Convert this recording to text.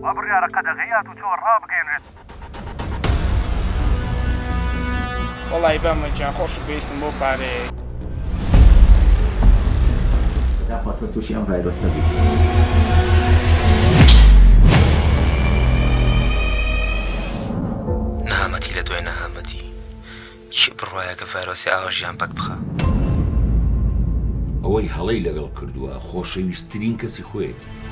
با بڕیارە قەدەغەیات و تۆ ڕابگەێنێت وڵی بە منجان خۆش بێستم بۆ پارەیە داخوا تۆ تووشی ئەم ڤایرۆستە بیت. نەهامەتی لە دوێ نەهامەتی چی بڕواایە کە ڤایرۆسی ئاژیان پەک بخە ئەوەی هەڵی لەگەڵ کردووە خۆشەویستترین کەسی خۆیەتی